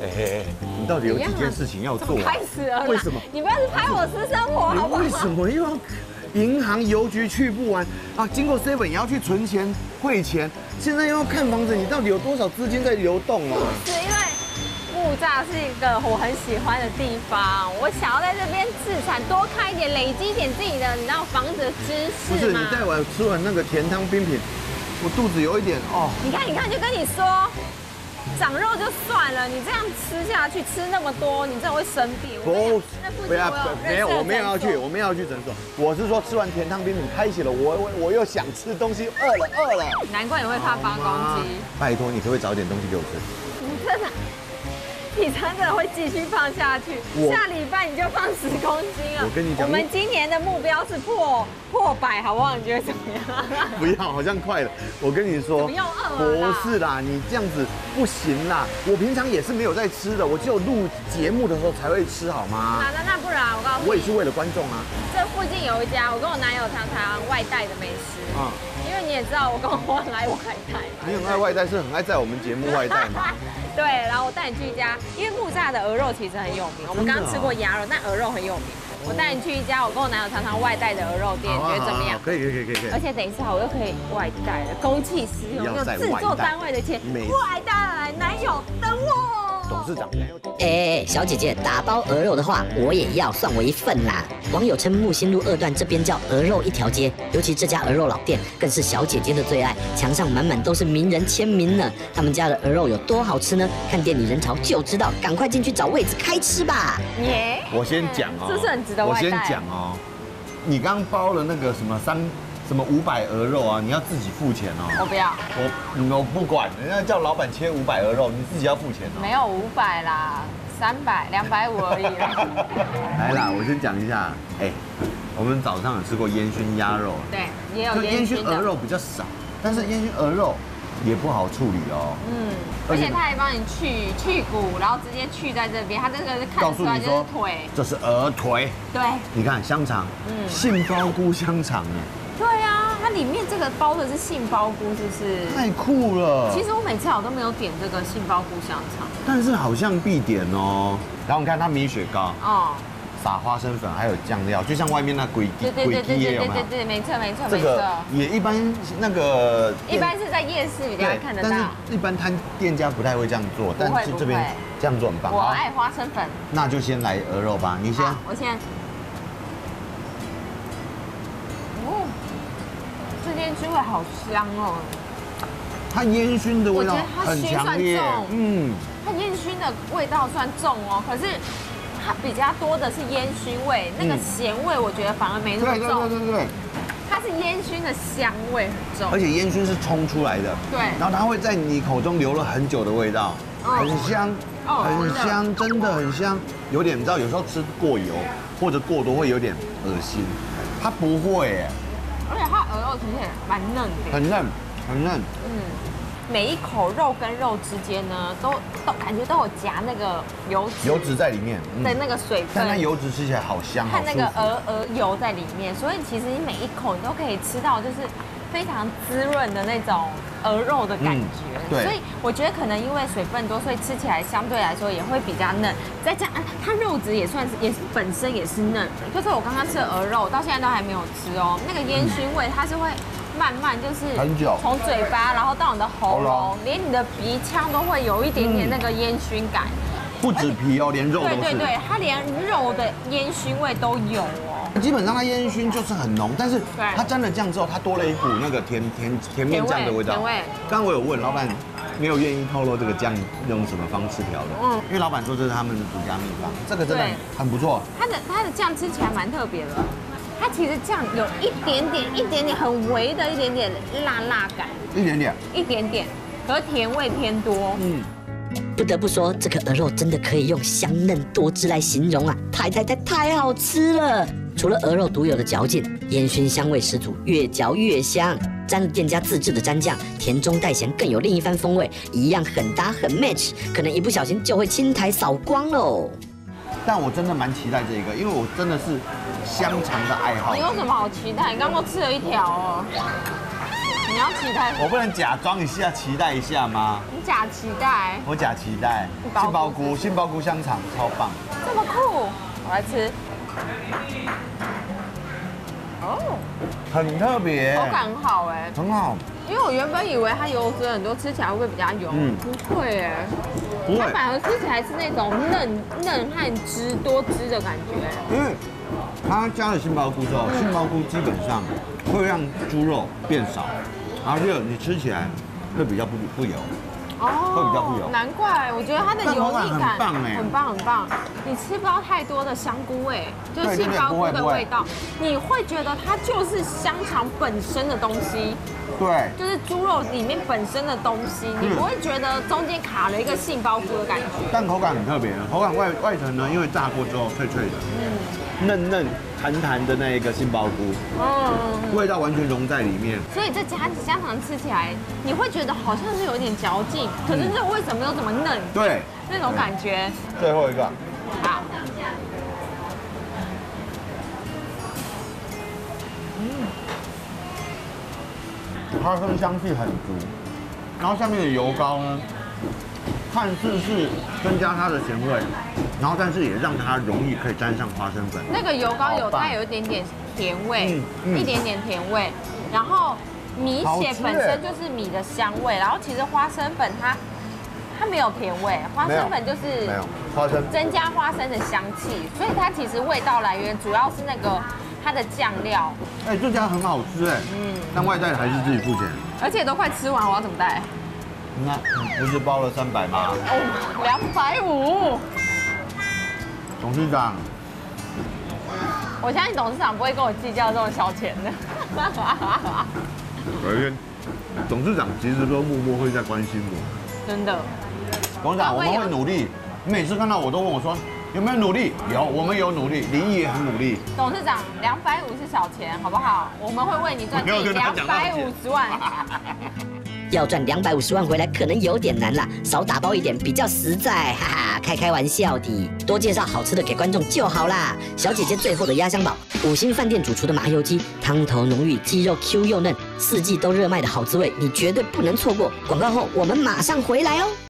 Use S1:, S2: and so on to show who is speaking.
S1: 哎你到底有几件事情要做啊？
S2: 开始了，
S1: 为什么？
S2: 你不要是拍我私生活好不好？
S1: 为什么又要银行、邮局去不完啊？经过 seven 也要去存钱、汇钱，现在又要看房子，你到底有多少资金在流动啊？
S2: 是因为木栅是一个我很喜欢的地方，我想要在这边自产，多开一点，累积一点自己的，你知道房子的知识
S1: 不是，你带我吃完那个甜汤冰品，我肚子有一点哦。
S2: 你看，你看，就跟你说，长肉就算了，你这样吃下去吃那么多，你真的会生病。
S1: 不
S2: 讲那，
S1: 不要没有，我没有要去，我没有要去诊所。我是说吃完甜汤冰品开启了，我我我又想吃东西，饿了饿了。
S2: 难怪你会怕八公斤。
S1: 拜托，你可不可以找点东西给我吃？
S2: 你真的，你真的会继续放下去。下礼拜你就放十公斤啊。
S1: 我跟你讲
S2: 我们今年的目标是破破百，好不好？你觉得怎么样？
S1: 不要，好像快了。我跟你说，
S2: 不要饿了
S1: 不是啦，你这样子不行啦。我平常也是没有在吃的，我只有录节目的时候才会吃，好吗？
S2: 那那那不然，我告诉你，
S1: 我也是为了观众啊。
S2: 这附近有一家，我跟我男友常常外带的美食。
S1: 啊，
S2: 因为你也知道，我跟我很爱外带嘛。
S1: 你很爱外带，是很爱在我们节目外带嘛？
S2: 对，然后我带你去一家，因为木栅的鹅肉其实很有名，我们刚刚吃过鸭肉，但鹅肉很有名。我带你去一家我跟我男友常常外带的鹅肉店，你觉得怎么样？
S1: 可以可以可以可以
S2: 而。且等一下我又可以外带了，公器私用，用制作单位的钱
S1: 没
S2: 外带来，男友等我。
S1: 董事长，
S3: 哎，小姐姐，打包鹅肉的话，我也要，算我一份啦。网友称木星路二段这边叫鹅肉一条街，尤其这家鹅肉老店更是小姐姐的最爱，墙上满满都是名人签名呢。他们家的鹅肉有多好吃呢？看店里人潮就知道，赶快进去找位置开吃吧。
S2: 耶！
S1: 我先讲哦，
S2: 是不是很值得
S1: 我？先讲哦，你刚包了那个什么三什么五百鹅肉啊，你要自己付钱哦。
S2: 我不要，
S1: 我嗯我不管，人家叫老板切五百鹅肉，你自己要付钱哦。
S2: 没有五百啦，三百、两百五而已啦。
S1: 来啦，我先讲一下，哎，我们早上有吃过烟熏鸭肉，
S2: 对，也有
S1: 就烟
S2: 烟熏
S1: 鹅肉比较少，但是烟熏鹅肉也不好处理哦。
S2: 嗯，
S1: 而且
S2: 他还帮你去去骨，然后直接去在这边，他这个是看出来就是腿。
S1: 这是鹅腿，
S2: 对
S1: 你看香肠，
S2: 嗯
S1: 杏鲍菇香肠，哎，
S2: 它里面这个包的是杏鲍菇，是不是？
S1: 太酷了。
S2: 其实我每次好像都没有点这个杏鲍菇香肠。
S1: 但是好像必点哦。然后你看它米雪糕，
S2: 哦，
S1: 撒花生粉，还有酱料，就像外面那鬼
S2: 对对对
S1: 鬼
S2: 对对？对对对，没错没错
S1: 这个
S2: 没错。
S1: 也一般那个
S2: 一般是在夜市比较看得
S1: 但是
S2: 到。
S1: 一般摊店家不太会这样做，但
S2: 会
S1: 是这边这样做很棒。好
S2: 我爱花生粉。
S1: 那就先来鹅肉吧，你先。
S2: 好，我先。这间滋味好香哦。
S1: 它烟熏的味道很强烈。
S2: 重，
S1: 嗯，
S2: 它烟熏的味道算重哦，可是它比较多的是烟熏味，那个
S1: 嗯。
S2: 咸味我觉得反而没那么
S1: 重对对
S2: 重，
S1: 对对。对，
S2: 它是烟熏的香味很重。
S1: 而。且烟熏是冲出来的，
S2: 对。
S1: 然后它会在你口中留了很久的味道，
S2: 嗯
S1: 很香，
S2: 哦
S1: 很香，真的很香，有点你知道，有时候吃过油或者过多会有点恶心，它不会耶，
S2: 而且它鹅肉其实也蛮嫩的，
S1: 很嫩，很嫩，
S2: 嗯，每一口肉跟肉之间呢，都都感觉都有夹那个油脂
S1: 油脂在里面，嗯。
S2: 的那个水分，
S1: 但它油脂吃起来好香，好
S2: 和那个。鹅鹅油在里面，所以其实你每一口你都可以吃到就是非常滋润的那种鹅肉的感觉。
S1: 嗯对
S2: 所以我觉得可能因为水分多，所以吃起来相对来说也会比较嫩。再加上它肉质也算是也是本身也是嫩，就是我刚刚吃的鹅肉，到现在都还没有吃哦。那个烟熏味它是会慢慢就是
S1: 很久
S2: 从嘴巴然后到你的喉
S1: 喉咙
S2: 咙，连你的鼻腔都会有一点点那个烟熏感。
S1: 不止皮哦，连肉。
S2: 对对对，它连肉的烟熏味都有哦。
S1: 基本上它烟熏就是很浓，但是它沾了酱之后，它多了一股那个甜甜甜面酱的味道。
S2: 甜味
S1: 刚刚我有问老板，没有愿意透露这个酱用什么方式调的。
S2: 嗯
S1: 嗯，因为老板说这是他们的独家秘方，这个真的很不错。
S2: 它的它的酱吃起来蛮特别的，它其实酱有一点点一点点很微的一点点辣辣感，
S1: 一点点，
S2: 一点点，和甜味偏多。
S1: 嗯，
S3: 不得不说，这个鹅肉真的可以用香嫩多汁来形容啊！太太太太好吃了！除了鹅肉独有的嚼劲，烟熏香味十足，越嚼越香。沾了店家自制的蘸酱，甜中带咸，更有另一番风味，一样很搭很 match，可能一不小心就会青苔扫光喽。
S1: 但我真的蛮期待这个，因为我真的是香肠的爱好
S2: 你。有什么好期待？你刚刚都吃了一条哦。你要期待，
S1: 我不能假装一下期待一下吗？
S2: 你假期待，
S1: 我假期待。
S2: 杏鲍菇
S1: 杏鲍菇，杏鲍菇香肠超棒。
S2: 这么酷，我来吃。哦，
S1: 很特别，
S2: 口感很好哎，
S1: 很好。
S2: 因为我原本以为它油脂很多，吃起来会比较油？
S1: 嗯
S2: 不会哎，
S1: 不会
S2: 它，反而吃起来是那种嫩嫩和汁多汁的感觉。
S1: 因为它加了杏鲍菇之后，杏鲍菇基本上会让猪肉变少，而且你吃起来会比较不不油。
S2: 哦，
S1: 会比较不油
S2: 难怪，我觉得它的油腻感
S1: 很棒哎
S2: 很棒很棒。你吃不到太多的香菇味，就是杏鲍菇的味道，你会觉得它就是香肠本身的东西，
S1: 对，
S2: 就是猪肉里面本身的东西，你
S1: 嗯。
S2: 不会觉得中间卡了一个杏鲍菇的感觉。
S1: 但口感很特别，口感外外层呢，因为炸过之后脆脆的，嫩嫩弹弹的那一个杏鲍菇，
S2: 嗯，
S1: 味道完全融在里面。
S2: 所以这家香肠吃起来，你会觉得好像是有一点嚼劲，可是这为什么又这么嫩？
S1: 对，
S2: 那种感觉。
S1: 最后一个，
S2: 好，嗯。
S1: 花生香气很足，然后下面的油膏呢，看似是增加它的咸味，然后但是也让它容易可以沾上花生粉。
S2: 那个油膏有带有一点点甜味
S1: 嗯，嗯
S2: 一点点甜味，然后米血本身就是米的香味，然后其实花生粉它它没有甜味，花生粉就是
S1: 没有花生，
S2: 增加花生的香气，所以它其实味道来源主要是那个它的酱料，
S1: 哎、这家很好吃哎，
S2: 嗯，
S1: 但外带还是自己付钱。
S2: 而且都快吃完，我要怎么带？
S1: 那不是包了三百吗？
S2: 哦，两百五。
S1: 董事长，
S2: 我相信董事长不会跟我计较这种小钱的。
S1: 而且董事长其实都默默会在关心我。
S2: 真的，
S1: 董事长，我们
S2: 会
S1: 努力。你每次看到我都问我说有没有努力？有，我们有努力，林毅也很努力。
S2: 董事长，两百五是小钱，好不好？我们会为你赚两百五十万。
S3: 要赚两百五十万回来可能有点难啦，少打包一点比较实在，哈哈，开开玩笑的，多介绍好吃的给观众就好啦。小姐姐最后的压箱宝，五星饭店主厨的麻油鸡，汤头浓郁，鸡肉 Q 又嫩，四季都热卖的好滋味，你绝对不能错过。广告后我们马上回来哦。